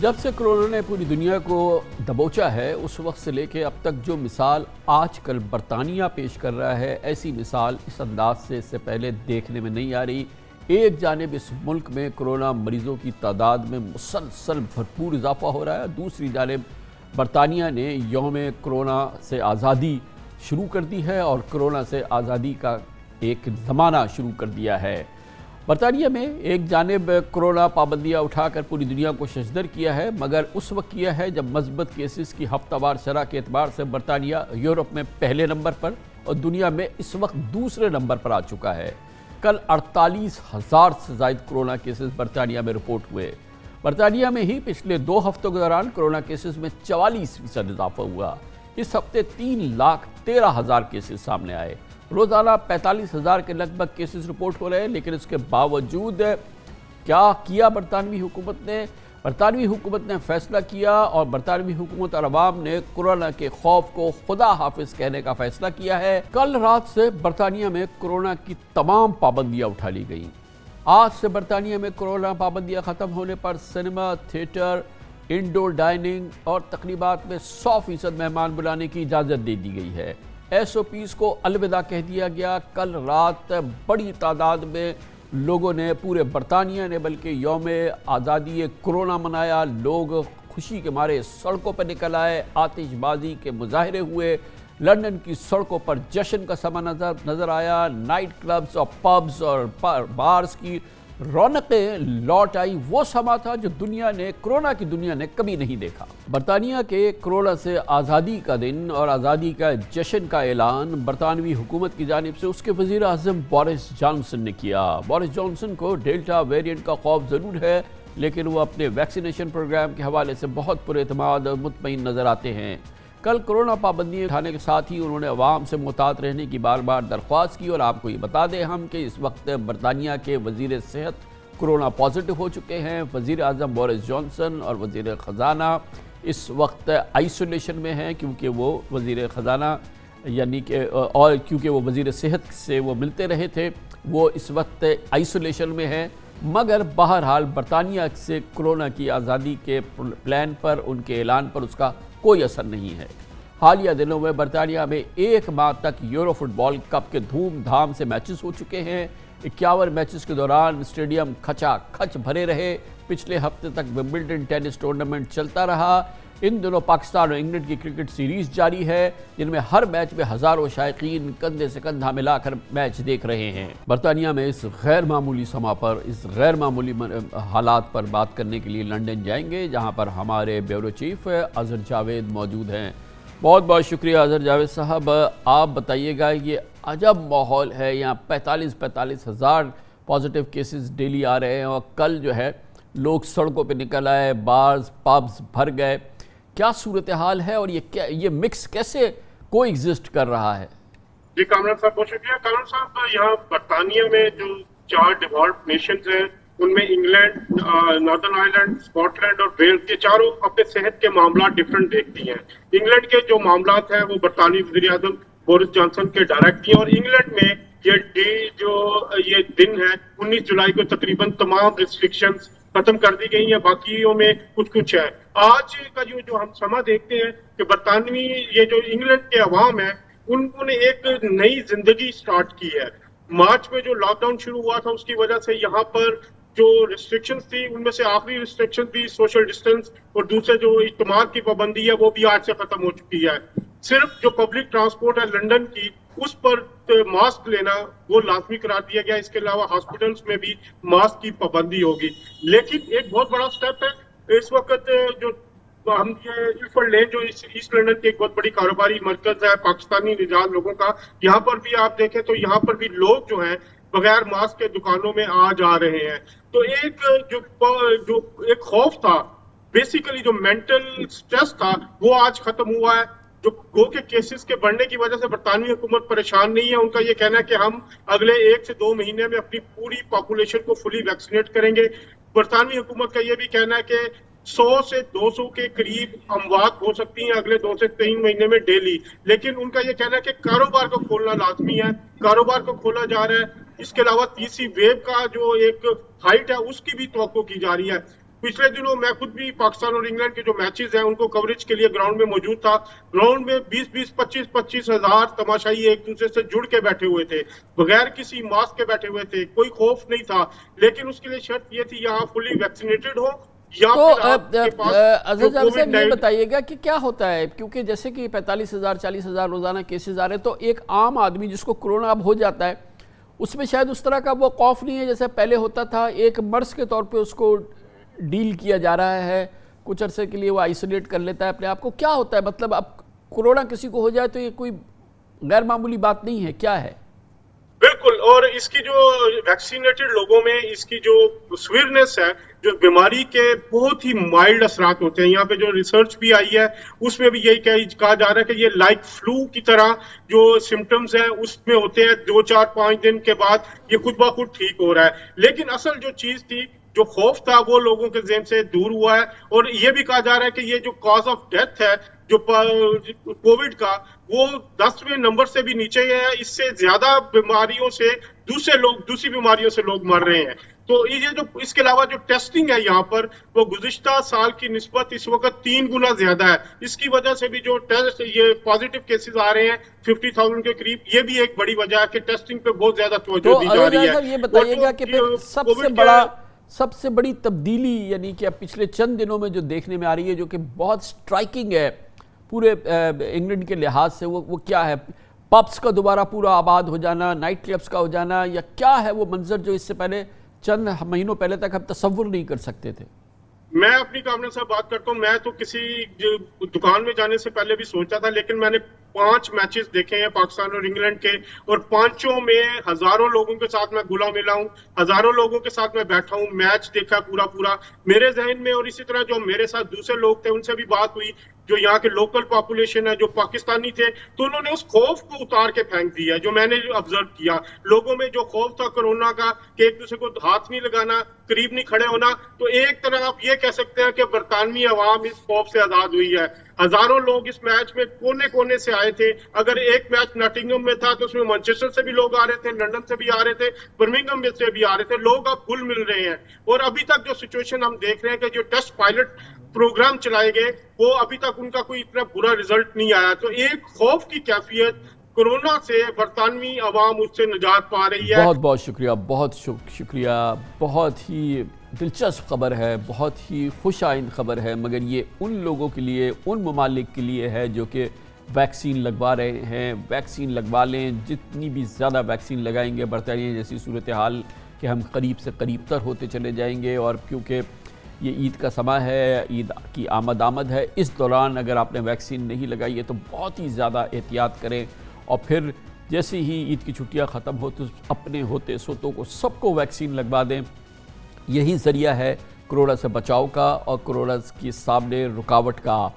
जब से कोरोना ने पूरी दुनिया को दबोचा है, उस वक्त से लेके अब तक जो मिसाल आजकल बरतानिया पेश कर रहा है, ऐसी मिसाल इस अंदाज से इससे पहले देखने में नहीं आ रही। एक जानब इस मुल्क में कोरोना मरीजों की तादाद में मुसलसल भरपूर इजाफा हो रहा है। दूसरी जानब बरतानिया ने योम कोरोना से आज़ादी शुरू कर दी है और कोरोना से आज़ादी का एक ज़माना शुरू कर दिया है। बरतानिया में एक जानब कोरोना पाबंदियाँ उठाकर पूरी दुनिया को शशदर किया है, मगर उस वक्त किया है जब मज़बूत केसेस की हफ्तावार शरह के अतबार से बरतानिया यूरोप में पहले नंबर पर और दुनिया में इस वक्त दूसरे नंबर पर आ चुका है। कल अड़तालीस हज़ार से जायद कोरोना केसेस बरतानिया में रिपोर्ट हुए। बरतानिया में ही पिछले दो हफ्तों के दौरान कोरोना केसेस में चवालीस फ़ीसद इजाफा हुआ। इस हफ़्ते तीन लाख तेरह हज़ार केसेस सामने आए। रोज़ाना पैंतालीस हज़ार के लगभग केसेस रिपोर्ट हो रहे हैं, लेकिन इसके बावजूद क्या किया बरतानवी हुकूमत ने? बरतानवी हुकूमत ने फैसला किया और बरतानवी हुकूमत और अवाम ने कोरोना के खौफ को खुदा हाफिज कहने का फैसला किया है। कल रात से बरतानिया में कोरोना की तमाम पाबंदियाँ उठा ली गई। आज से बरतानिया में कोरोना पाबंदियाँ ख़त्म होने पर सिनेमा, थिएटर इंडोर डाइनिंग और तकरीबात में सौ फ़ीसद मेहमान बुलाने की इजाज़त दे दी गई है। एस ओ पीज़ को अलविदा कह दिया गया। कल रात बड़ी तादाद में लोगों ने, पूरे बरतानिया ने बल्कि योम आज़ादी कोरोना मनाया। लोग खुशी के मारे सड़कों पर निकल आए, आतिशबाजी के मुजाहरे हुए। लंदन की सड़कों पर जश्न का समा नज़र नज़र आया। नाइट क्लब्स और पब्स और बार्स की रौनकें लौट आई, वो समा था जो दुनिया ने, कोरोना की दुनिया ने कभी नहीं देखा। बरतानिया के कोरोना से आज़ादी का दिन और आज़ादी का जश्न का ऐलान बरतानवी हुकूमत की जानब से उसके वज़ीर अजम बोरिस जॉनसन ने किया। बोरिस जॉनसन को डेल्टा वेरिएंट का खौफ ज़रूर है, लेकिन वो अपने वैक्सीनेशन प्रोग्राम के हवाले से बहुत पुरमाद और मुतमिन नज़र आते हैं। कल कोरोना पाबंदी उठाने के साथ ही उन्होंने अवाम से मुहतात रहने की बार बार दरख्वास्त की और आपको ये बता दें हम कि इस वक्त बरतानिया के वज़ीर सेहत कोरोना पॉजिटिव हो चुके हैं। वज़ीर अजम बोरिस जॉनसन और वज़ीर ख़जाना इस वक्त आइसोलेशन में हैं क्योंकि वो वज़ीर ख़जाना यानी कि, और क्योंकि वो वज़ीर सेहत से वो मिलते रहे थे। वो इस वक्त आइसोलेशन में हैं, मगर बहरहाल बरतानिया से कोरोना की आज़ादी के प्लान पर, उनके ऐलान पर उसका कोई असर नहीं है। हालिया दिनों में बरतानिया में एक माह तक यूरो फुटबॉल कप के धूमधाम से मैचेस हो चुके हैं। इक्यावन मैचेस के दौरान स्टेडियम खचा खच भरे रहे। पिछले हफ़्ते तक विम्बल्डन टेनिस टूर्नामेंट चलता रहा। इन दिनों पाकिस्तान और इंग्लैंड की क्रिकेट सीरीज़ जारी है, जिनमें हर मैच में हज़ारों शायकीन कंधे से कंधा मिलाकर मैच देख रहे हैं। बरतानिया में इस गैर मामूली समा पर, इस गैर मामूली हालात पर बात करने के लिए लंदन जाएँगे, जहाँ पर हमारे ब्यूरो चीफ अजहर जावेद मौजूद हैं। बहुत बहुत शुक्रिया अजहर जावेद साहब। आप बताइएगा, ये अजब माहौल है, यहाँ पैंतालीस पैंतालीस हज़ार पॉजिटिव केसेस डेली आ रहे हैं और कल जो है, लोग सड़कों पे निकल आए, बार्स, पब्स भर गए। क्या सूरत हाल है और ये क्या, ये मिक्स कैसे को एग्जिस्ट कर रहा है? जी, कामरान साहब, बहुत शुक्रिया। कामरान साहब, यहाँ बरतानिया में जो चार डिवॉल्व नेशन हैं, उनमें इंग्लैंड नॉर्दर्न आयरलैंड स्कॉटलैंड और वेल्स ये चारों अपने सेहत के मामला डिफरेंट देखती हैं। इंग्लैंड के जो मामला हैं, वो बरतानी वजी अजम बोरिस जॉनसन के डायरेक्ट हैं और इंग्लैंड में ये डे जो, ये दिन है 19 जुलाई को तकरीबन तमाम रिस्ट्रिक्शंस खत्म कर दी गई है, बाकियों में कुछ कुछ है। आज का जो जो हम समा देखते हैं कि बरतानवी ये जो इंग्लैंड के अवाम है, उन्होंने एक नई ज़िंदगी स्टार्ट की है। मार्च में जो लॉकडाउन शुरू हुआ था, उसकी वजह से यहाँ पर जो रिस्ट्रिक्शंस थी, उनमें से आखिरी रिस्ट्रिक्शन थी सोशल डिस्टेंस और दूसरे जो इतमार की पाबंदी है, वो भी आज से खत्म हो चुकी है। सिर्फ़ जो पब्लिक ट्रांसपोर्ट है लंदन की उस पर मास्क लेना, वो लाजमी करार दिया गया। इसके अलावा हॉस्पिटल्स में भी मास्क की पाबंदी होगी। लेकिन एक बहुत बड़ा स्टेप है, इस वक्त जो हम ये लेन जो ईस्ट लंदन की एक बहुत बड़ी कारोबारी मरकज है, पाकिस्तानी निजात लोगों का, यहाँ पर भी आप देखें तो यहाँ पर भी लोग जो हैं, बगैर मास्क के दुकानों में आ जा रहे हैं। तो एक जो जो एक खौफ था, बेसिकली जो मेंटल स्ट्रेस था, वो आज खत्म हुआ है। जो गो के केसेस के बढ़ने की वजह से बरतानवी हुकूमत परेशान नहीं है, उनका ये कहना है कि हम अगले एक से दो महीने में अपनी पूरी पॉपुलेशन को फुली वैक्सीनेट करेंगे। बरतानवी हुकूमत का ये भी कहना है कि 100 से 200 के करीब अमवात हो सकती हैं अगले दो से तीन महीने में डेली। लेकिन उनका ये कहना है कि कारोबार को खोलना लाजमी है, कारोबार को खोला जा रहा है। इसके अलावा तीसरी वेव का जो एक हाइट है, उसकी भी तो की जा रही है। पिछले दिनों मैं खुद भी पाकिस्तान और इंग्लैंड के जो मैचेस हैं उनको कवरेज के लिए ग्राउंड में मौजूद था। ग्राउंड में 20-20, 25-25 हज़ार तमाशाई एक दूसरे से जुड़ के बैठे हुए थे। बगैर किसी मास्क के बैठे हुए थे। कोई खौफ नहीं था। लेकिन उसके लिए शर्त ये थी यहाँ फुली वैक्सीनेटेड हो तो अजहर साहब ये बताइएगा कि क्या होता है? क्योंकि जैसे कि पैंतालीस हज़ार चालीस हज़ार रोज़ाना केसेस आ रहे हैं तो एक आम आदमी जिसको कोरोना अब हो जाता है उसमें शायद उस तरह का वो खौफ नहीं है जैसे पहले होता था। एक मर्ज के तौर पे उसको डील किया जा रहा है, कुछ अरसे के लिए वो आइसोलेट कर लेता है अपने आप को। क्या होता है? मतलब अब कोरोना किसी को हो जाए तो ये कोई गैर मामूली बात नहीं है, क्या है? बिल्कुल, और इसकी जो वैक्सीनेटेड लोगों में इसकी जो स्वीरनेस है, जो बीमारी के बहुत ही माइल्ड असरात होते हैं, यहाँ पे जो रिसर्च भी आई है, उसमें भी यही कहा जा रहा है कि ये लाइक फ्लू की तरह जो सिम्टम्स हैं, उसमें होते हैं, दो चार पाँच दिन के बाद ये खुद ब खुद ठीक हो रहा है। लेकिन असल जो चीज़ थी जो खौफ था वो लोगों के जेन से दूर हुआ है। और ये भी कहा जा रहा है कि ये जो कॉज ऑफ़ डेथ है जो कोविड का वो दसवें नंबर से भी नीचे है इससे ज़्यादा बीमारियों से दूसरे लोग दूसरी बीमारियों से लोग मर रहे हैं। तो ये जो इसके अलावा जो टेस्टिंग है यहाँ पर वो गुजश्ता साल की निस्बत इस वक्त तीन गुना ज़्यादा है। इसकी वजह से भी जो टेस्ट ये पॉजिटिव केसेस आ रहे हैं फिफ्टी थाउज़ेंड के करीब ये भी एक बड़ी वजह है कि टेस्टिंग पे बहुत ज़्यादा तवज्जो तो दी जा रही है। ये बताइएगा कि सबसे बड़ा सबसे बड़ी तब्दीली, यानी कि अब पिछले चंद दिनों में जो देखने में आ रही है, जो कि बहुत स्ट्राइकिंग है, पूरे इंग्लैंड के लिहाज से, वो वो क्या है? पब्स का दोबारा पूरा आबाद हो जाना नाइट क्लब्स का हो जाना, या क्या है वो मंजर जो इससे पहले, चंद महीनों पहले तक हम तस्वुर नहीं कर सकते थे? मैं अपनी कामना से बात करता हूँ। मैं तो किसी दुकान में जाने से पहले भी सोचा था, लेकिन मैंने पाँच मैचेस देखे हैं पाकिस्तान और इंग्लैंड के, और पाँचों में हज़ारों लोगों के साथ मैं गुला मिला हूँ, हज़ारों लोगों के साथ मैं बैठा हूँ, मैच देखा पूरा पूरा मेरे जहन में और इसी तरह जो मेरे साथ दूसरे लोग थे, उनसे भी बात हुई, जो यहाँ के लोकल पॉपुलेशन है, जो पाकिस्तानी थे तो उन्होंने उस खौफ को उतार के फेंक दिया, जो मैंने ऑब्ज़र्व किया। लोगों में जो खौफ था कोरोना का, कि एक दूसरे को हाथ नहीं लगाना, करीब नहीं खड़े होना तो एक तरह आप ये कह सकते हैं कि बरतानवी आवाम इस खौफ से आज़ाद हुई है। हज़ारों लोग इस मैच में कोने कोने से आए थे। अगर एक मैच नटिंगम में था तो उसमें मैनचेस्टर से भी लोग आ रहे थे, लंदन से भी आ रहे थे बर्मिंगम से भी आ रहे थे। लोग अब फुल मिल रहे हैं। और अभी तक जो सिचुएशन हम देख रहे हैं कि जो टेस्ट पायलट प्रोग्राम चलाए गए, वो अभी तक उनका कोई इतना बुरा रिज़ल्ट नहीं आया। तो एक खौफ की कैफियत कोरोना से बरतानवी आवाम उससे निजात पा रही है। बहुत बहुत शुक्रिया बहुत शुक्रिया। बहुत ही दिलचस्प खबर है, बहुत ही खुश खबर है, मगर ये उन लोगों के लिए, उन ममालिक के लिए है जो कि वैक्सीन लगवा रहे हैं। वैक्सीन लगवा लें, जितनी भी ज़्यादा वैक्सीन लगाएँगे बरतानिया जैसी सूरत हाल कि हम करीब से करीब तर होते चले जाएँगे। और क्योंकि ये ईद का समय है, ईद की आमद आमद है, इस दौरान अगर आपने वैक्सीन नहीं लगाई है तो बहुत ही ज़्यादा एहतियात करें। और फिर जैसे ही ईद की छुट्टियाँ ख़त्म हो तो अपने होते सोतों को सबको वैक्सीन लगवा दें। यही ज़रिया है कोरोना से बचाव का और कोरोना के सामने रुकावट का।